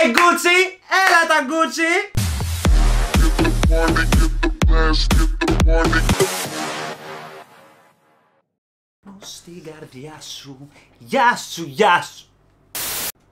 Έλα η Gucci, έλα τα Gucci. Στην καρδιά σου, γεια σου, γεια σου.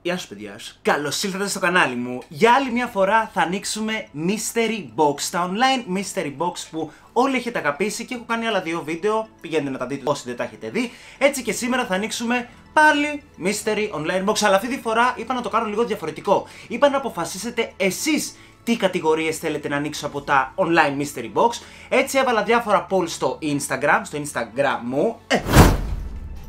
Γεια σου παιδιά, καλώς ήλθατε στο κανάλι μου. Για άλλη μια φορά θα ανοίξουμε Mystery Box, τα online Mystery Box που όλοι έχετε αγαπήσει και έχω κάνει άλλα δύο βίντεο, πηγαίνετε να τα δείτε όσοι δεν τα έχετε δει. Έτσι και σήμερα θα ανοίξουμε πάλι Mystery Online Box, αλλά αυτή τη φορά είπα να το κάνω λίγο διαφορετικό. Είπα να αποφασίσετε εσείς τι κατηγορίες θέλετε να ανοίξω από τα online mystery box. Έτσι έβαλα διάφορα polls στο Instagram, στο Instagram μου. Ε,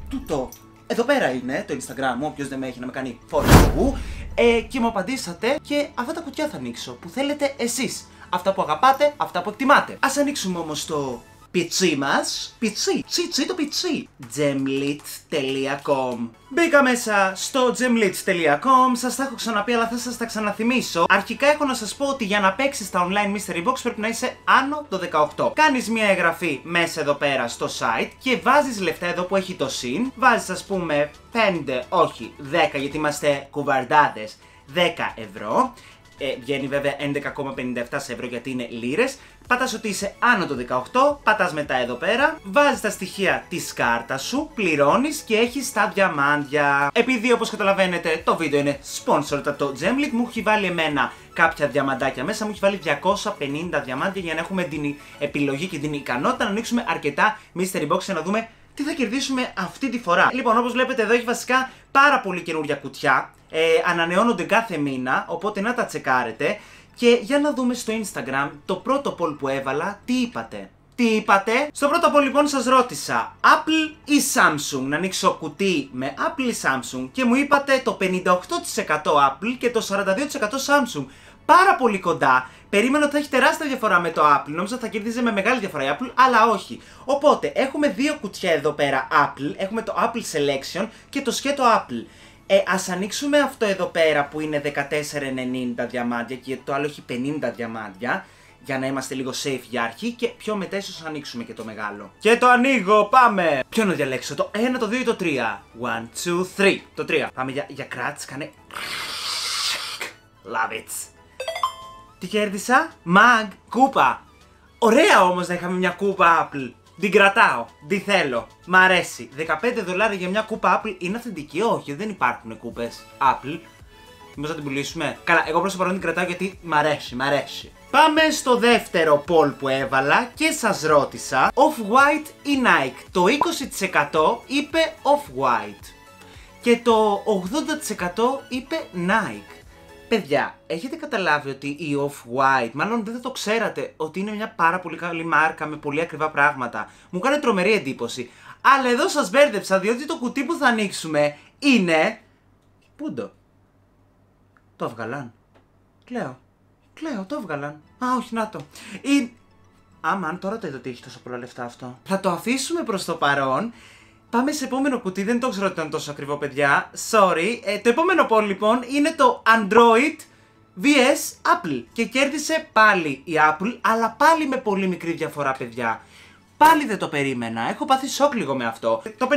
τούτο. Εδώ πέρα είναι το Instagram μου, όποιος δεν με έχει να με κάνει follow. Ε, και μου απαντήσατε και αυτά τα κουτιά θα ανοίξω που θέλετε εσείς. Αυτά που αγαπάτε, αυτά που εκτιμάτε. Ας ανοίξουμε όμως το πιτσί μας. Πιτσί, τσι το πιτσί. gemlit.com Μπήκα μέσα στο gemlit.com, σας τα έχω ξαναπεί αλλά θα σας τα ξαναθυμίσω. Αρχικά έχω να σας πω ότι για να παίξεις τα online mystery box πρέπει να είσαι άνω το 18. Κάνεις μια εγγραφή μέσα εδώ πέρα στο site και βάζεις λεφτά εδώ που έχει το συν. Βάζεις ας πούμε 5, όχι 10 γιατί είμαστε κουβαρντάδες, 10 ευρώ. Ε, βγαίνει βέβαια 11,57 ευρώ γιατί είναι λίρες. Πατάς ότι είσαι άνω το 18, πατάς μετά εδώ πέρα, βάζεις τα στοιχεία της κάρτας σου, πληρώνεις και έχεις τα διαμάντια. Επειδή όπως καταλαβαίνετε το βίντεο είναι sponsored από το Gemlit, μου έχει βάλει εμένα κάποια διαμαντάκια μέσα, μου έχει βάλει 250 διαμάντια για να έχουμε την επιλογή και την ικανότητα να ανοίξουμε αρκετά mystery box και να δούμε τι θα κερδίσουμε αυτή τη φορά; Λοιπόν, όπως βλέπετε εδώ έχει βασικά πάρα πολύ καινούργια κουτιά, ε, ανανεώνονται κάθε μήνα, οπότε να τα τσεκάρετε. Και για να δούμε στο Instagram το πρώτο poll που έβαλα, τι είπατε; Τι είπατε; Στο πρώτο poll λοιπόν σας ρώτησα Apple ή Samsung, να ανοίξω κουτί με Apple ή Samsung και μου είπατε το 58% Apple και το 42% Samsung. Πάρα πολύ κοντά. Περίμενα ότι θα έχει τεράστια διαφορά με το Apple. Νόμιζα θα κερδίζει με μεγάλη διαφορά η Apple, αλλά όχι. Οπότε έχουμε δύο κουτιά εδώ πέρα Apple. Έχουμε το Apple Selection και το σκέτο Apple. Ε, ας ανοίξουμε αυτό εδώ πέρα που είναι 14,90 διαμάντια και το άλλο έχει 50 διαμάντια για να είμαστε λίγο safe για αρχή και πιο μετά ίσως ανοίξουμε και το μεγάλο. Και το ανοίγω, πάμε! Ποιο να διαλέξω, το 1, το 2 ή το 3. 1, 2, 3. Το 3. Πάμε για, για κράτς, κάνε... Love it. Τι κέρδισα; Mag, κούπα. Ωραία όμως να είχαμε μια κούπα Apple. Την κρατάω. Τι θέλω. Μ' αρέσει. 15 δολάρια για μια κούπα Apple είναι αυθεντική; Όχι, δεν υπάρχουν κούπες Apple. Μήπως θα την πουλήσουμε; Καλά, εγώ προς το παρόν την κρατάω γιατί μ' αρέσει, μ' αρέσει. Πάμε στο δεύτερο poll που έβαλα και σας ρώτησα Off-White ή Nike; Το 20% είπε Off-White και το 80% είπε Nike. Παιδιά, έχετε καταλάβει ότι η Off-White, μάλλον δεν θα το ξέρατε, ότι είναι μια πάρα πολύ καλή μάρκα με πολύ ακριβά πράγματα. Μου κάνει τρομερή εντύπωση. Αλλά εδώ σας μπέρδεψα, διότι το κουτί που θα ανοίξουμε είναι... Πούντο. Το έβγαλαν. Κλαίω. Κλαίω, το έβγαλαν. Α, όχι, να το. Η... Αμάν, τώρα το είδα ότι έχει τόσο πολλά λεφτά αυτό. Θα το αφήσουμε προς το παρόν Πάμε σε επόμενο κουτί, δεν το ξέρω ότι ήταν τόσο ακριβό παιδιά, sorry. Ε, το επόμενο πόλ λοιπόν είναι το Android vs Apple και κέρδισε πάλι η Apple, αλλά πάλι με πολύ μικρή διαφορά παιδιά. Πάλι δεν το περίμενα, έχω πάθει σοκ λίγο με αυτό. Το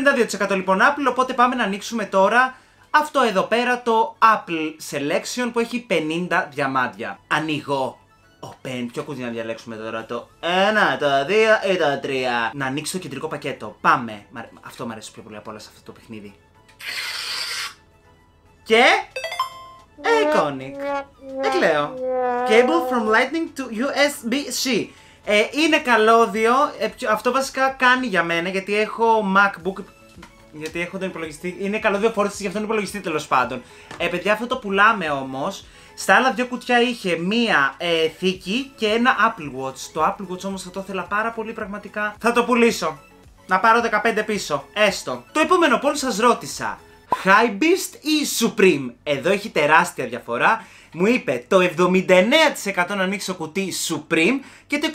52% λοιπόν Apple, οπότε πάμε να ανοίξουμε τώρα αυτό εδώ πέρα το Apple Selection που έχει 50 διαμάντια. Ανοίγω ο Πεν, ποιο κουτί να διαλέξουμε τώρα, το 1, το 2 ή το 3. Να ανοίξει το κεντρικό πακέτο. Πάμε. Αυτό μου αρέσει πιο πολύ από όλα σε αυτό το παιχνίδι. Και... Iconic. Εκλέω. Cable from Lightning to USB-C. Ε, είναι καλώδιο. Ε, αυτό βασικά κάνει για μένα γιατί έχω MacBook γιατί έχω τον υπολογιστή. Είναι καλώδιο φόρτιση για αυτόν τον υπολογιστή τέλος πάντων. Ε, παιδιά, αυτό το πουλάμε όμως. Στα άλλα δύο κουτιά είχε μία ε, θήκη και ένα Apple Watch. Το Apple Watch όμως θα το ήθελα πάρα πολύ πραγματικά. Θα το πουλήσω. Να πάρω 15 πίσω. Έστω. Το επόμενο πόλ σας ρώτησα. Beast ή Supreme; Εδώ έχει τεράστια διαφορά. Μου είπε το 79% να ανοίξω κουτί Supreme και το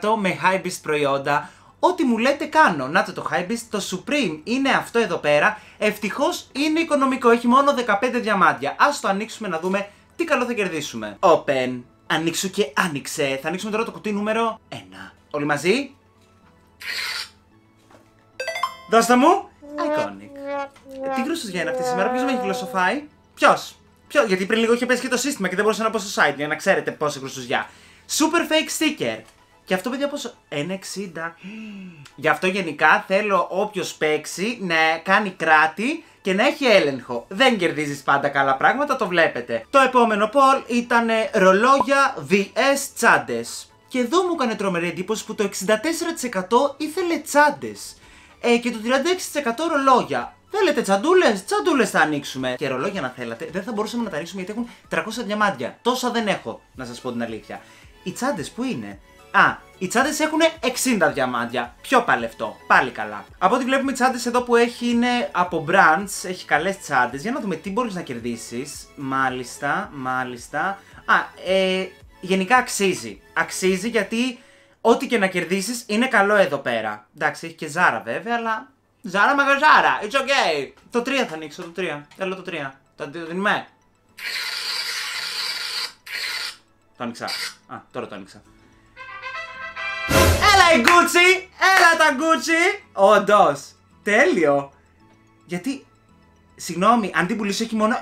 21% με Beast προϊόντα. Ό,τι μου λέτε κάνω. Να το το Beast, το Supreme είναι αυτό εδώ πέρα. Ευτυχώς είναι οικονομικό, έχει μόνο 15 διαμάντια. Α το ανοίξουμε να δούμε τι καλό θα κερδίσουμε. Open. Ανοίξου και άνοιξε. Θα ανοίξουμε τώρα το κουτί νούμερο 1. Όλοι μαζί; Δώστε μου. Iconic. Τι γλώσσες για είναι αυτή σήμερα, ποιος με έχει γλωσσοφάει; Ποιος; Ποιο, γιατί πριν λίγο είχε πέσει και το σύστημα και δεν μπορούσα να πω στο site για να ξέρετε πόσα κρουσουζιά. Super fake sticker. Και αυτό παιδιά πόσο. 1,60. Γι' αυτό γενικά θέλω όποιος παίξει να κάνει κράτη και να έχει έλεγχο. Δεν κερδίζεις πάντα καλά πράγματα, το βλέπετε. Το επόμενο poll ήταν ρολόγια VS τσάντες. Και εδώ μου έκανε τρομερή εντύπωση που το 64% ήθελε τσάντες. Ε, και το 36% ρολόγια. Θέλετε τσαντούλες, τσαντούλες θα ανοίξουμε. Και ρολόγια να θέλατε, δεν θα μπορούσαμε να τα ανοίξουμε γιατί έχουν 300 διαμάντια. Τόσα δεν έχω, να σας πω την αλήθεια. Οι τσάντες που είναι. Α, οι τσάντες έχουν 60 διαμάντια. Πιο παλευτό. Πάλι καλά. Από ό,τι βλέπουμε οι τσάντες εδώ που έχει είναι από brands, έχει καλές τσάντες. Για να δούμε τι μπορείς να κερδίσεις. Μάλιστα, μάλιστα. Α, ε, γενικά αξίζει. Αξίζει γιατί ό,τι και να κερδίσεις είναι καλό εδώ πέρα. Εντάξει, έχει και ζάρα βέβαια, αλλά. Ζάρα μαγαζάρα, it's okay. Το 3 θα ανοίξω, το 3. Θέλω το 3. Το δίνουμε. Το άνοιξα. Α, τώρα το άνοιξα. Έλα η Gucci! Έλα τα Gucci! Όντως! Τέλειο! Γιατί, συγγνώμη, αν την πουλήσω έχει μόνο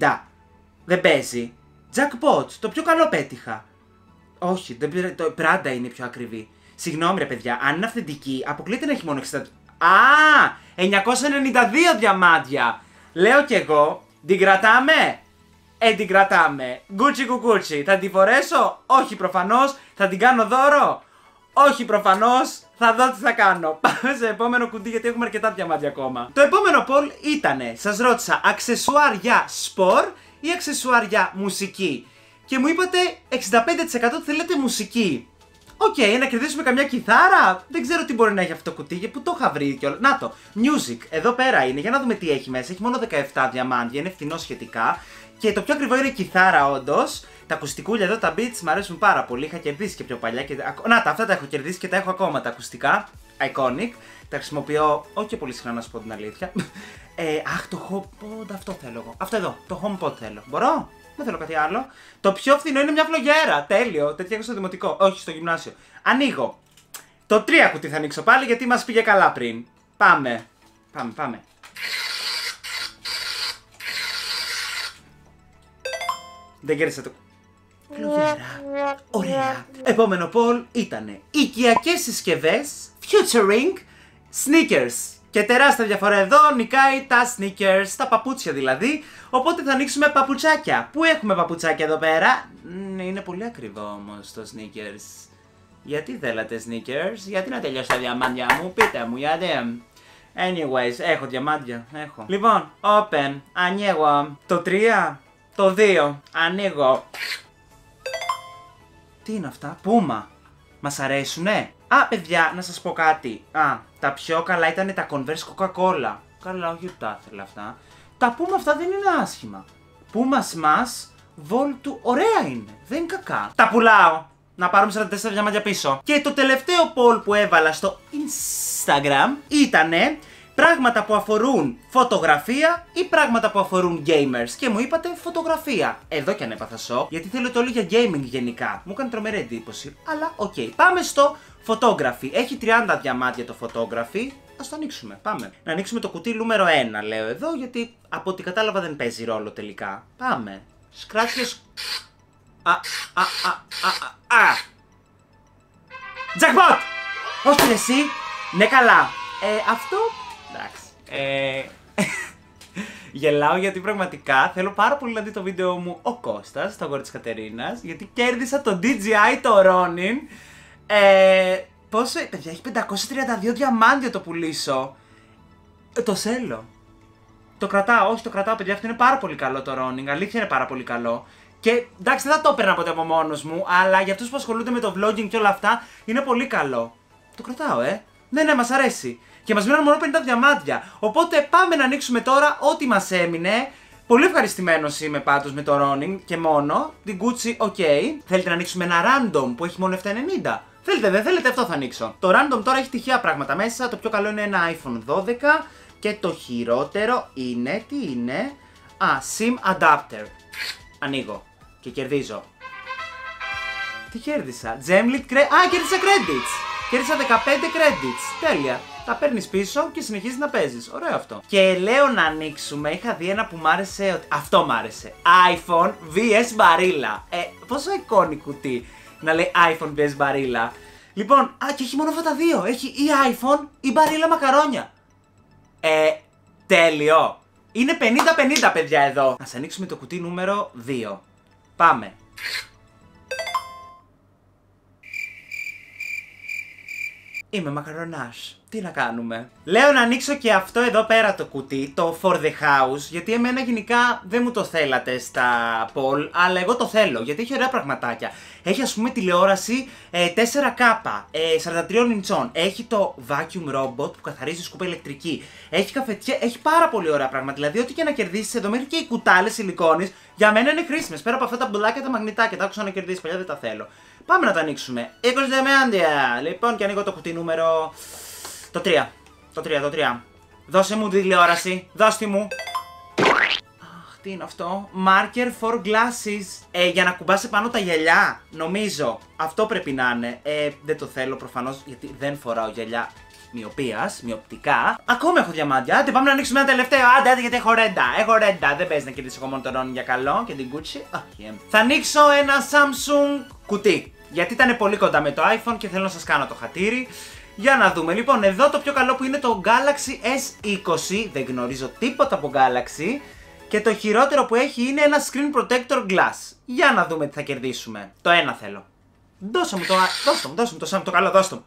60. Δεν παίζει. Jackpot, το πιο καλό πέτυχα. Όχι, δεν πήρα, το Prada είναι πιο ακριβή. Συγγνώμη ρε παιδιά, αν είναι αυθεντική, αποκλείται να έχει μόνο 60. Α! 992 διαμάντια! Λέω κι εγώ, την κρατάμε! Ε, την κρατάμε. Γκούτσι κουκούτσι. Θα την φορέσω; Όχι προφανώς. Θα την κάνω δώρο; Όχι προφανώς. Θα δω τι θα κάνω. Πάμε σε επόμενο κουτί γιατί έχουμε αρκετά διαμάντια ακόμα. Το επόμενο poll ήτανε, σας ρώτησα, αξεσουάρ για σπορ ή αξεσουάρ για μουσική; Και μου είπατε 65% θέλετε μουσική. OK, okay, να κερδίσουμε καμιά κιθάρα; Δεν ξέρω τι μπορεί να έχει αυτό το κουτί, γιατί που το είχα βρει κιόλας. Να το, music, εδώ πέρα είναι, για να δούμε τι έχει μέσα. Έχει μόνο 17 διαμάντια, είναι φθηνό σχετικά. Και το πιο ακριβό είναι η κιθάρα, όντως. Τα ακουστικούλια εδώ, τα Beats μου αρέσουν πάρα πολύ. Είχα κερδίσει και πιο παλιά. Και... Να τα, αυτά τα έχω κερδίσει και τα έχω ακόμα τα ακουστικά. Iconic. Τα χρησιμοποιώ όχι και πολύ συχνά να σου πω την αλήθεια. Ε, αχ, το HomePod, αυτό θέλω εγώ. Αυτό εδώ, το HomePod θέλω. Μπορώ; Δεν θέλω κάτι άλλο. Το πιο φθηνό είναι μια φλογέρα. Τέλειο. Τέτοια έχω στο δημοτικό. Όχι, στο γυμνάσιο. Ανοίγω. Το τρία κουτί θα ανοίξω πάλι γιατί μας πήγε καλά πριν. Πάμε. Πάμε, πάμε. Δεν κέρδισα το. Φλογέρα. Ωραία. Επόμενο poll ήταν οικιακές συσκευές featuring sneakers. Και τεράστια διαφορά εδώ, νικάει τα sneakers, τα παπούτσια δηλαδή. Οπότε θα ανοίξουμε παπουτσάκια. Πού έχουμε παπουτσάκια εδώ πέρα; Είναι πολύ ακριβό όμως το sneakers. Γιατί θέλατε sneakers, γιατί να τελειώσει τα διαμάντια μου, πείτε μου, γιατί; Anyways, έχω διαμάντια, έχω. Λοιπόν, open, ανοίγω. Το 3, το 2, ανοίγω. Τι είναι αυτά, πούμα. Μας αρέσουνε; Α, παιδιά, να σας πω κάτι. Α, τα πιο καλά ήταν τα Converse Coca-Cola. Καλά, όχι τα ήθελα αυτά. Τα πούμε αυτά δεν είναι άσχημα. Puma Smash Vol 2 ωραία είναι. Δεν είναι κακά. Τα πουλάω. Να πάρουμε 44 διαμάντια πίσω. Και το τελευταίο poll που έβαλα στο Instagram ήτανε πράγματα που αφορούν φωτογραφία ή πράγματα που αφορούν gamers. Και μου είπατε φωτογραφία. Εδώ και αν έπαθα σοκ, γιατί θέλω το όλο για gaming γενικά. Μου έκανε τρομερή εντύπωση. Αλλά OK. Okay. Πάμε στο photography. Έχει 30 διαμάτια το photography. Α το ανοίξουμε. Πάμε. Να ανοίξουμε το κουτί νούμερο 1, λέω εδώ, γιατί από ό,τι κατάλαβα δεν παίζει ρόλο τελικά. Πάμε. Σκράτσιο. Α, α, α, α, α. Jackpot! Όχι εσύ. Ναι καλά. Ε, αυτό Εντάξει. Ε, γελάω γιατί πραγματικά θέλω πάρα πολύ να δει το βίντεο μου ο Κώστας, το αγόρι της Κατερίνας, γιατί κέρδισα το DJI το Ronin. Ε, πόσο, παιδιά, έχει 532 διαμάντια το πουλήσω. Ε, το σέλω. Το κρατάω, όχι το κρατάω παιδιά, αυτό είναι πάρα πολύ καλό το Ronin, αλήθεια είναι πάρα πολύ καλό. Και εντάξει δεν θα το έπαιρνα ποτέ από μόνος μου, αλλά για αυτούς που ασχολούνται με το vlogging και όλα αυτά, είναι πολύ καλό. Το κρατάω, ε. Ναι, ναι, μας αρέσει. Και μας μείναν μόνο 50 διαμάντια. Οπότε πάμε να ανοίξουμε τώρα ό,τι μας έμεινε. Πολύ ευχαριστημένος είμαι πάντως με το Ronin και μόνο. Την Gucci, ok. Θέλετε να ανοίξουμε ένα random που έχει μόνο 790. Θέλετε, δεν θέλετε, αυτό θα ανοίξω. Το random τώρα έχει τυχαία πράγματα μέσα. Το πιο καλό είναι ένα iPhone 12. Και το χειρότερο είναι, τι είναι; Α, SIM adapter. Ανοίγω. Και κερδίζω. Τι κέρδισα; Gemlit credits. Α, κέρδισα credits. Κέρδισα 15 credits. Τέλεια. Τα παίρνεις πίσω και συνεχίζεις να παίζεις. Ωραίο αυτό. Και λέω να ανοίξουμε, είχα δει ένα που μ' άρεσε. Ότι... Αυτό μ' άρεσε. iPhone vs Barilla. Ε, πόσο εικόνη κουτί να λέει iPhone vs Barilla. Λοιπόν, α, και έχει μόνο αυτά τα δύο. Έχει ή iPhone ή Barilla μακαρόνια. Ε, τέλειο. Είναι 50-50 παιδιά εδώ. Να ανοίξουμε το κουτί νούμερο 2. Πάμε. Είμαι μακαρονάς. Τι να κάνουμε; Λέω να ανοίξω και αυτό εδώ πέρα το κουτί, το For the House, γιατί εμένα γενικά δεν μου το θέλατε στα Paul, αλλά εγώ το θέλω, γιατί έχει ωραία πραγματάκια. Έχει ας πούμε τηλεόραση ε, 4K, ε, 43 ιντσών, έχει το vacuum robot που καθαρίζει σκούπα ηλεκτρική, έχει καφετιέ, έχει πάρα πολύ ωραία πράγματα, δηλαδή ό,τι και να κερδίσεις εδώ μέχρι και οι κουτάλες σιλικόνης, για μένα είναι χρήσιμες, πέρα από αυτά τα μπουλάκια τα μαγνητάκια, τα άκουσα να κερδίσει, παλιά δεν τα θέλω. Πάμε να το ανοίξουμε. 20 δεμέντια. Λοιπόν, και ανοίγω το κουτί νούμερο. Το 3. Το 3, το 3. Δώσε μου τη τηλεόραση. Δώστε μου. Αχ, τι είναι αυτό; Marker for glasses. Ε, για να κουμπάσει πάνω τα γυαλιά. Νομίζω. Αυτό πρέπει να είναι. Ε, δεν το θέλω προφανώς γιατί δεν φοράω γυαλιά μοιοπίας, μοιοπτικά. Ακόμα έχω διαμάντια. Άντε, πάμε να ανοίξουμε ένα τελευταίο. Άντε, άντε, γιατί έχω ρέντα. Έχω ρέντα. Δεν παίζει να κερδίσει εγώ μόνο τον για καλό και την Gucci. Όχι. Θα ανοίξω ένα Samsung κουτί. Γιατί ήταν πολύ κοντά με το iPhone και θέλω να σας κάνω το χατήρι. Για να δούμε. Λοιπόν, εδώ το πιο καλό που είναι το Galaxy S20. Δεν γνωρίζω τίποτα από Galaxy. Και το χειρότερο που έχει είναι ένα Screen Protector Glass. Για να δούμε τι θα κερδίσουμε. Το ένα θέλω. Δώσε μου το, δώσε μου, δώσε μου το Sam το καλό, δώσε μου.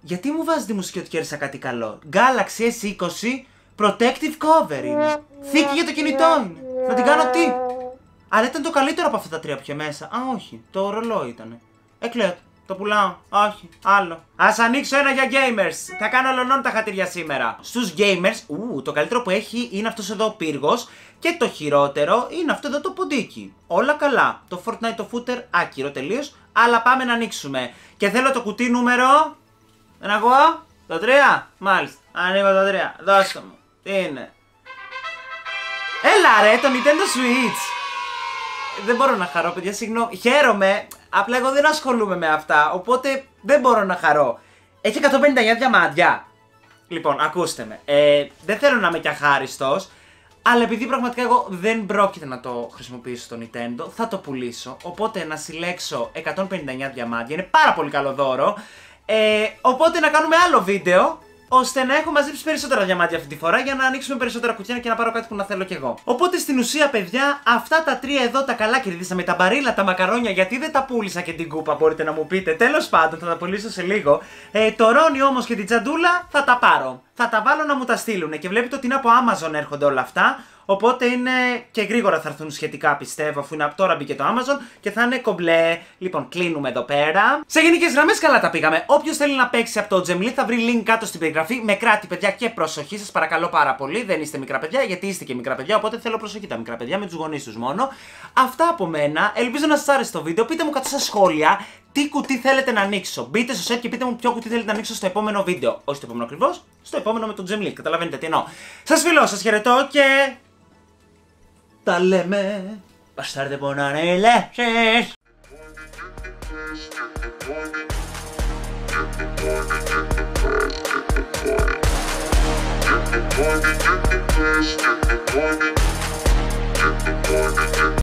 Γιατί μου βάζεις τη μουσική ότι κέρδισα κάτι καλό; Galaxy S20 Protective Cover είναι. Θήκη για το κινητό είναι. Θα την κάνω τι; Αλλά ήταν το καλύτερο από αυτά τα τρία που είχε μέσα. Α, όχι. Το ρολόι ήταν. Εκλέτ. Το πουλάω. Όχι. Άλλο. Α ανοίξω ένα για gamers. Θα κάνω ολονών τα χατήρια σήμερα. Στους gamers, ου, το καλύτερο που έχει είναι αυτός εδώ ο πύργος. Και το χειρότερο είναι αυτό εδώ το ποντίκι. Όλα καλά. Το Fortnite το footer άκυρο τελείως. Αλλά πάμε να ανοίξουμε. Και θέλω το κουτί νούμερο. Δεν ακούω. Το 3. Μάλιστα. Ανοίγω το 3. Δώστε μου. Τι είναι; Έλα ρε, το Nintendo Switch δεν μπορώ να χαρώ, παιδιά, συγγνώμη. Χαίρομαι, απλά εγώ δεν ασχολούμαι με αυτά, οπότε δεν μπορώ να χαρώ. Έχει 159 διαμάντια. Λοιπόν, ακούστε με. Ε, δεν θέλω να είμαι και αχάριστος, αλλά επειδή πραγματικά εγώ δεν πρόκειται να το χρησιμοποιήσω στο Nintendo, θα το πουλήσω. Οπότε να συλλέξω 159 διαμάντια, είναι πάρα πολύ καλό δώρο. Ε, οπότε να κάνουμε άλλο βίντεο ώστε να έχω μαζέψει περισσότερα διαμάντια αυτή τη φορά για να ανοίξουμε περισσότερα κουτιά και να πάρω κάτι που να θέλω κι εγώ. Οπότε στην ουσία, παιδιά, αυτά τα τρία εδώ τα καλά κερδίσαμε. Τα μπαρίλα, τα μακαρόνια, γιατί δεν τα πούλησα και την κούπα, μπορείτε να μου πείτε. Τέλος πάντων, θα τα πουλήσω σε λίγο. Ε, το ρόνι όμως και την τσαντούλα θα τα πάρω. Θα τα βάλω να μου τα στείλουν και βλέπετε ότι είναι από Amazon έρχονται όλα αυτά. Οπότε είναι και γρήγορα θα έρθουν σχετικά πιστεύω, αφού είναι τώρα μπήκε το Amazon και θα είναι κομπλέ. Λοιπόν, κλείνουμε εδώ πέρα. Σε γενικές γραμμές καλά τα πήγαμε. Όποιος θέλει να παίξει από το Gemly θα βρει link κάτω στην περιγραφή. Με κράτη, παιδιά, και προσοχή. Σας παρακαλώ πάρα πολύ. Δεν είστε μικρά παιδιά, γιατί είστε και μικρά παιδιά. Οπότε θέλω προσοχή τα μικρά παιδιά με τους γονείς τους μόνο. Αυτά από μένα. Ελπίζω να σας άρεσε το βίντεο. Πείτε μου κάτω στα σχόλια τι κουτί θέλετε να ανοίξω. Μπείτε στο set και πείτε μου ποιο κουτί θέλετε να ανοίξω στο επόμενο βίντεο. Όχι στο επόμενο ακριβώς, στο επόμενο με τον Gemly. Καταλαβαίνετε τι εννοώ. Σας φιλώ, σας χαιρετώ και τα λέμε. Μπαστάρτε πονάνε λέξεις. Get the